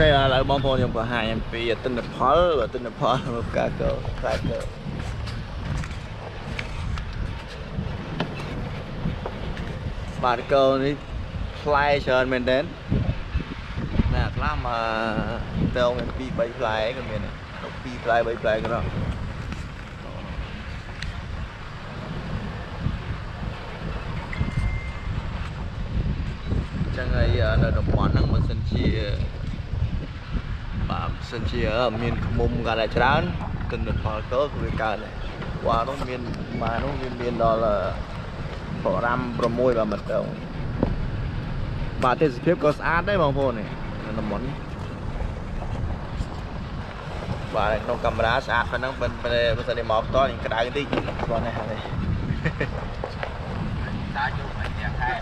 គេឥឡូវបងប្អូនខ្ញុំបង្ហាញអំពីទិន្នផលបើទិន្នផលរបស់ផ្កាកោផ្លែកោបាទកោនេះផ្លែច្រើនមែនទែនណាខ្លះមកទៅមាន2 3ផ្លែក៏មាន2ផ្លែ3ផ្លែក៏ដល់ចឹងហើយនៅតំបន់ហ្នឹងបើសិនជា បាទបើសិនជាមានខ្មុំកាន់តែច្រើនទិន្នផលកោគឺវាកើនដែរបាទនោះមានបាទនោះវាមានដល់5 6បាទមិនទៅបាទទេសភាពក៏ស្អាតដែរបងប្អូននេះនៅតំបន់នេះបាទក្នុងកាមេរ៉ាស្អាតប៉ុណ្ណឹងប៉ុន្តែបើសិនជាមកផ្ទាល់ក្តៅតិចគាត់នេះហើយតាជួបឲ្យទាំងខែ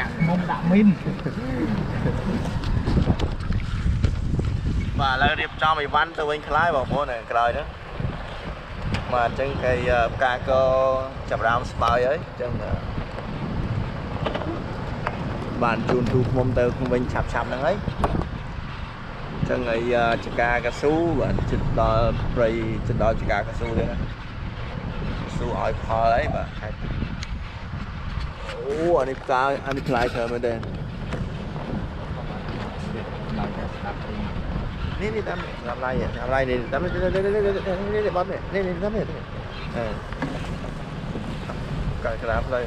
ចាក់មុំដាក់មីន បាទឥឡូវរៀបចំអីវ៉ាន់ទៅវិញខ្ល้ายបងប្អូនក្រោយហ្នឹងបាទអញ្ចឹងគេផ្កាកចាប់រាមស្បើយហើយអញ្ចឹងបានជូនទូខ្ញុំទៅវិញឆាប់ឆាប់ហ្នឹងហើយអញ្ចឹងហើយចកាកស៊ូបាទជិតដល់ព្រៃជិតដល់ចកាកស៊ូទៀតណាស៊ូឲ្យផលអីបាទខេត្តអូអានេះផ្កាអានេះផ្លែច្រើនមែនទេ นี่นี่ตาทำไรอ่ยทำไรนี่ตามนี่นี่นี่นี่นี่นี่ปั๊บเนี่ยนี่นี่ทำเนี่ยเออกระดาษอะไร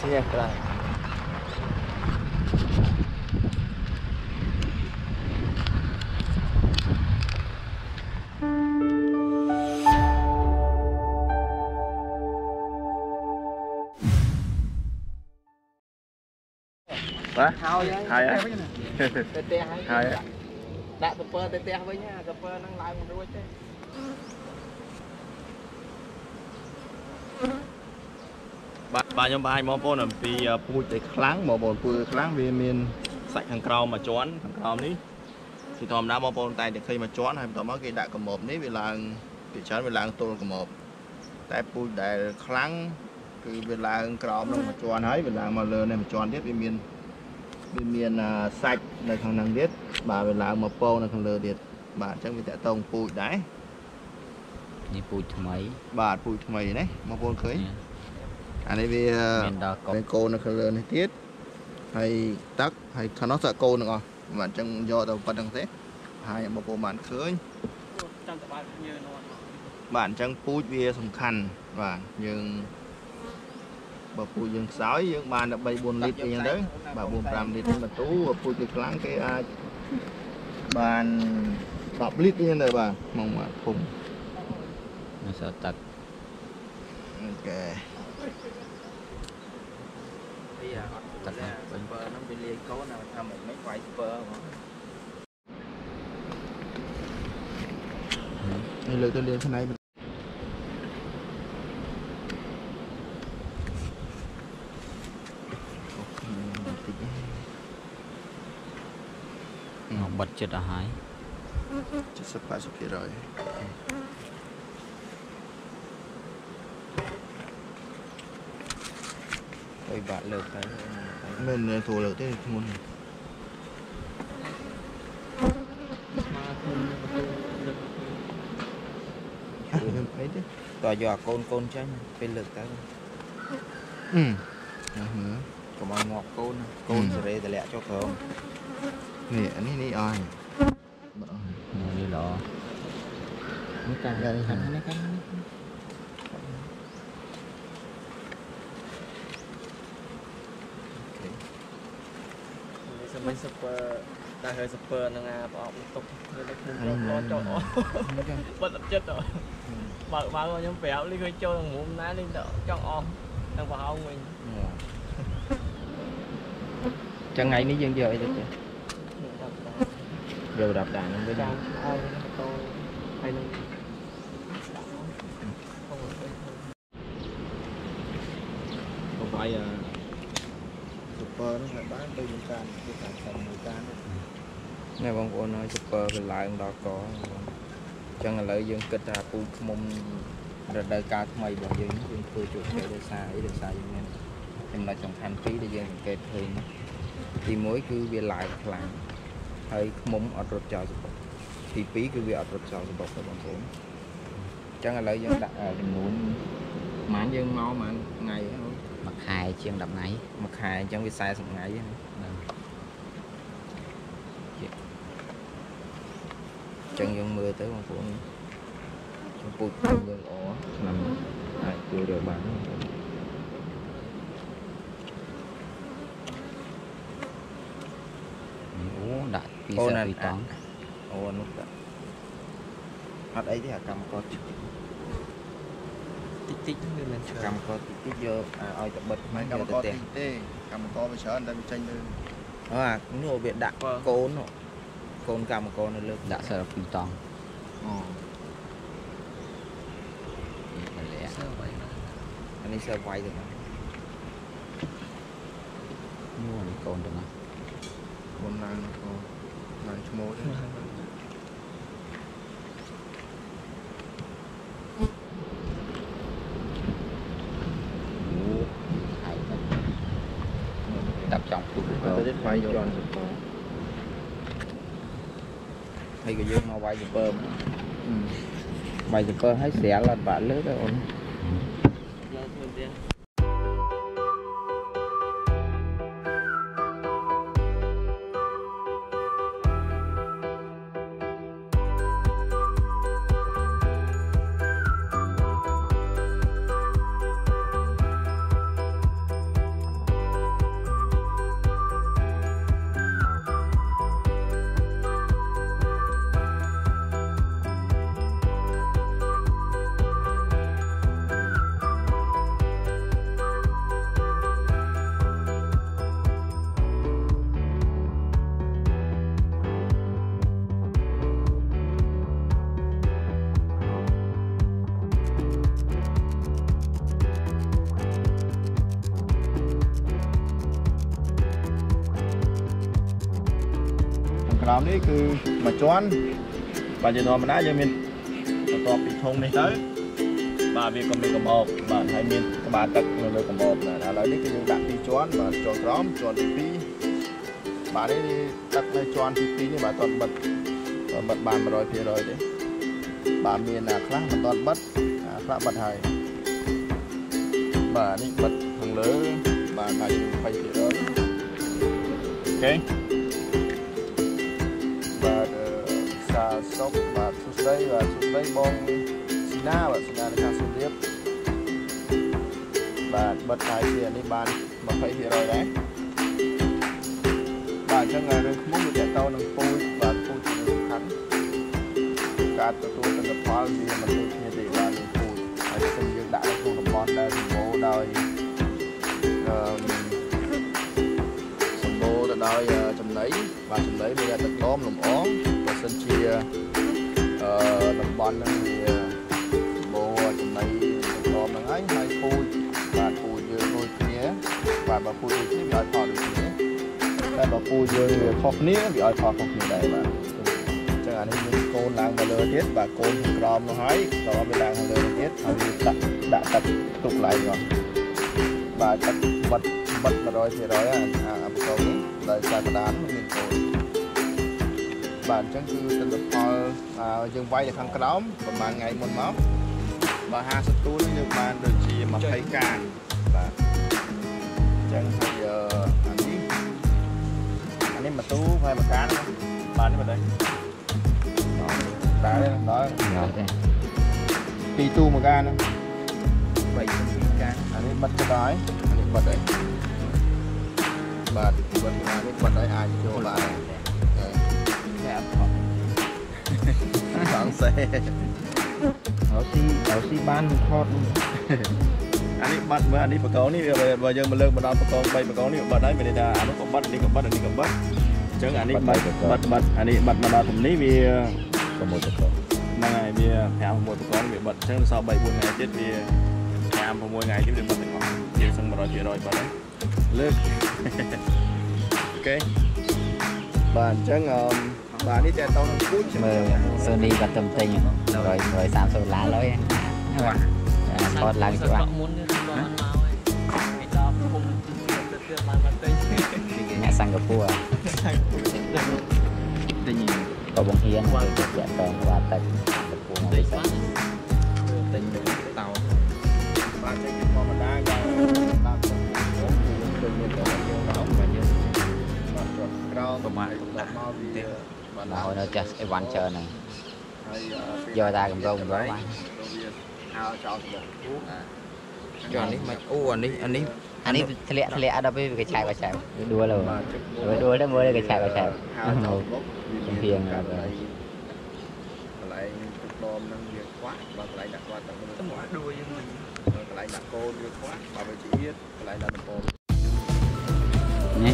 Siempre. Hả? ហើយ ហើយហើយ ទៅផ្ទះហើយ ហើយ ដាក់ទៅពើទៅផ្ទះវិញទៅពើហ្នឹងឡើងមិនរួចទេ បាទបាទខ្ញុំបង្ហាញបងប្អូនអំពីពូជដែលខ្លាំងបងប្អូនពូជខ្លាំងវាមានសាច់ខាងក្រោមមួយជាន់ខាងក្រោមនេះគឺធម្មតាបងប្អូនតែតែឃើញមួយជាន់ហើយបន្ទាប់មកគេដាក់កម្របនេះវាឡើងពីច្រើនវាឡើងទល់កម្របតែពូជដែលខ្លាំងគឺវាឡើងក្រោមនឹងមួយជាន់ហើយវាឡើងមកលើនេះមួយជាន់ទៀតវាមានវាមានសាច់នៅខាងហ្នឹងទៀតបាទវាឡើងមកពងនៅខាងលើទៀតបាទអញ្ចឹងវាតកតងពូជដែរនេះពូជថ្មី បាទពូជថ្មីនេះបងប្អូនឃើញ អានេះវាមានដល់កុំមានកូននៅខាងលើនេះទៀតហើយទឹកហើយខាងនោះសាក់កូនទាំងអស់បាទអញ្ចឹងយកទៅប៉ុណ្្នឹងទេហើយបងប្អូនបានឃើញចាំតបាល់ញើនោះបាទអញ្ចឹងពូជវាសំខាន់បាទយើងបើពូជយើងខ្សោយយើងបានតែ3 4លីត្រអីចឹងទៅបាទ4 5លីត្របន្ទូពូជវាខ្លាំងគេអាចបាន10លីត្រអីចឹងទៅបាទក្នុងមួយភូមិនៅសល់ទឹកអូខេ bây giờ thật là super nó bị liên cố nào sao mình mấy quay super mà đây lượt tôi liên thế này mình bật chết đã hái. Chết sắp 80% rồi. Ừ. Ôi bạn lượt đấy Mình ờ, thủ lượt thế muốn. Ấy chứ tòa dọa côn côn chanh bên lực tới ừ. Dạ, Có mà ngọt côn. Côn rồi đây lẽ cho cơm. Nè anh ní ní ơi nè lọ. nó càng gần hẳn nó càng មិញសុពើតែហើយសុពើហ្នឹងអាប្រអប់ទុកនៅក្នុងរត់ចូលអស់បិទអត់ចិត្តបើបើខ្ញុំប្រាប់លីឃើញចូលក្នុងមុំណានេះចង់អស់ទាំងប្រហោងវិញ អ ចឹងថ្ងៃនេះយើងយកអីទៅទេ ដាក់តា យករាប់តាហ្នឹងវិញ ចាំឲ្យតូហើយនឹងដាក់អូ ទៅបាយអា super ហ្នឹងហើយបានទៅមានការធ្វើការឆែកមួយការនេះ នេះបងប្អូនហើយ super វាឡើងដល់កអញ្ចឹងឥឡូវយើងគិតថាពូឃ្មុំរដូវកាលថ្មីរបស់យើងយើងធ្វើជោគជ័យដោយសារអីដោយសារយើងមានចំណុចសំខាន់ពីរដែលយើងសង្កេតឃើញទី1គឺវាឡើងខ្លាំងហើយឃ្មុំអត់រត់ចោលសបុកទី2គឺវាអត់រត់ចោលសបុកទេបងប្អូនអញ្ចឹងឥឡូវយើងដាក់ចំនួនប្រហែលយើងមកប្រហែលថ្ងៃហ្នឹង មួយ ខែជាង10ថ្ងៃមួយខែអញ្ចឹងវា40ថ្ងៃហ្នឹងអញ្ចឹងយើងមើលទៅបងប្អូនចំពោះយើងល្អឆ្នាំអាចជួយយកបានបងប្អូនអូដាក់ពីអូសិណាពីតង់អូនោះដាក់អត់អីទេអាកម្មករតិច តិចតិចវាមិនឆ្លើយកម្មករតិចតិចយកអាឲ្យតែបិទមិនយកកម្មទៅករផ្ទះតិចទេកម្មករវាច្រើនតែវាចេញទៅអូអានោះវាដាក់កូននោះកូនកម្មករនៅលើកដាក់សិលពីតង់អូនេះលាក់សើបាយណាស់អានេះសើវាយទៅណាមួនេះកូនទៅណាមុនឡើងក៏ឡើងឈ្មោះ bay vô lên hay cái dương nó bay vô bơm bay vô bơm hết xẻ lên bả lướt đó ổn. ក់លើទៅអូនយកធ្វើទៀតខាងក្រោមនេះគឺមួយជាន់បាទជាធម្មតាយើងមានបន្ទាប់ពីធុងនេះទៅបាទវាក៏មានកំបោកបាទហើយមានក្បាលទឹកនៅលើកំបោកបាទឥឡូវនេះគឺយើងដាក់ពីរជាន់បាទជាន់ក្រោមជាន់ទី2បាទនេះទឹកនៅជាន់ទី2នេះបាទអត់បិទអត់បិទបាន100%ទេបាទមានអាខ្លះមិនទាន់បិទអាខ្លះបិទហើយបាទនេះបិទខាងលើបាទហើយ20%អូខេ បាទអឺសាសុកបាទសួស្ដីបាទសួស្ដីបងស៊ីណាបាទស៊ីណានៃការសុរៀបបាទបិទហើយជានេះបាន20%ដែរបាទអញ្ចឹងរឿងខ្មុំវាតទៅនឹងពូជបាទពូជជាសំខាន់ការទទួលទិន្នផលវាមិនដូចគ្នាទេបាទនឹងពូជហើយបើសិនយើងដាក់នៅក្នុងតំបន់ដែលសម្បូរដោយអឺសម្បូរទៅ ដោយអឺចំណីបាទចំណីមានទឹកដមលំអងបើសិនជាអឺតំបន់ហ្នឹងវាសម្បូរចំណីទឹកដមហ្នឹងហើយហើយពូជបាទពូជយើងដូចគ្នាបាទបើពូជដូចគ្នាវាឲ្យផលដូចគ្នាតែបើពូជយើងវាខុសគ្នាវាឲ្យផលខុសគ្នាដែរបាទអញ្ចឹងអានេះយើងកូនឡើងមកលើទៀតបាទកូនខាងក្រោមនោះហើយដល់វាឡើងមកលើទៀតហើយវាដាក់ដាក់ទឹកទុកឡើងមកបាទទឹកបិទបិទ100%អាអាបកងនេះ ដោយសារបដានមានកូនបាទអញ្ចឹងគឺទិន្នផលអាយើងវាយនៅខាងក្រោមប្រហែលថ្ងៃមុនមកបាទ50ទូនយើងបានដូចជា20កានបាទអញ្ចឹងហើយអឺអានេះអានេះមួយទូហើយមួយកានណាបាទនេះមក đây ដែរដល់ nhỏ thế ពីរទូមួយកានហ្នឹង3ការអានេះបិទទៅដែរអានេះបិទហើយ បាទបិទអានេះបិទហើយអាចចូលបានតែអត់ថតសងសេហើយស៊ីហើយស៊ីបានថតអានេះបាត់មើលអានេះបកងនេះវាបើយើងមកលើកមកដល់បកង3បកងនេះបាត់ហើយមានន័យថាអានោះក៏បាត់អានេះក៏បាត់អានេះក៏បាត់អញ្ចឹងអានេះបាត់បាត់បាត់អានេះបាត់មកដល់ទំនេះវាក៏មួយទៅក៏ហ្នឹងហើយវា5 6បកងវាបាត់អញ្ចឹងសល់3 4ថ្ងៃទៀតវា5 6ថ្ងៃទៀតវាបាត់ទាំងអស់ជាសឹង100%បាត់ហើយលើក ok. Bạn chắc um, bạn đi chạy tông phút mà Sony và tâm tình rồi rồi Samsung lá lối. Con dạ, làm cho bạn nhà Singapore. Có bóng hiên rồi chạy tông và tạch Singapore nó bị tình tàu. mà hồi nó chắc cái bánh chờ này. Do ta cầm rô cầm rô cho anh ấy u anh ấy anh ấy anh ấy thề lẹ thề lẹ đâu với cái chạy vào chạy đua rồi đua đua đã mua được cái chai vào chai. Phiền rồi. lại đom năng việc quá. Và lại đặt qua tầng mình đuôi với mình. Lại đặt cô việc quá. Và với chị lại đặt cô. Nhé.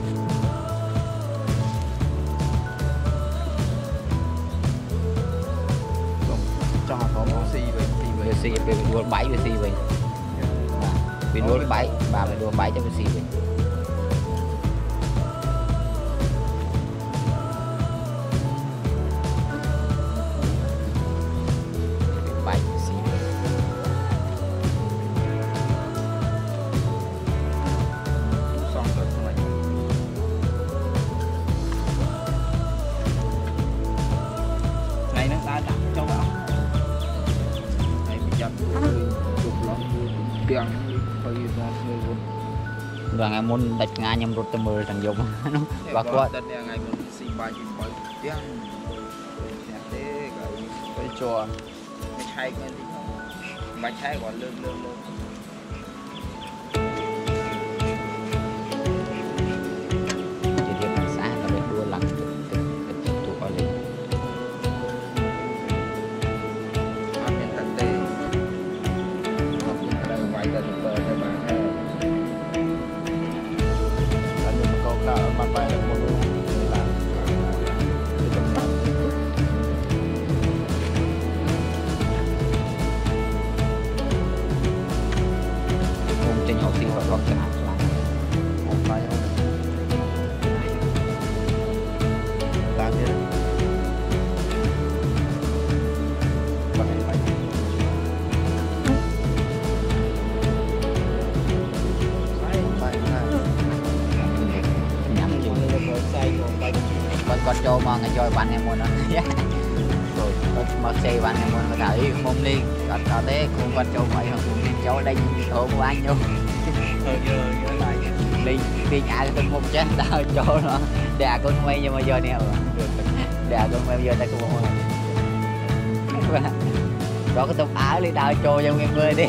xì về mình đua bãi về xì về mình đua bãi bà mình đua bãi cho mình xì về បើថ្ងៃមុនដាច់ថ្ងៃខ្ញុំរត់ទៅមើលទាំងយប់នោះបើគាត់ដិតថ្ងៃមុនស៊ីបាយពីបើទាំងទាំងទេក៏ទៅជាប់មិនឆែកមិនទីមិនឆែកគាត់លើកលើកលើក tô mà ngày chơi bạn em muốn rồi. Có mất xe bạn em muốn người ta thể mông đi có có thế cũng vật cho vậy hoặc cũng nên cho đây tô của anh luôn đi đi nhà tôi một chân tao cho nó đè con quay nhưng mà giờ nè. Đè con mày giờ ta cũng không đó cái tao phá đi tao cho cho em người đi.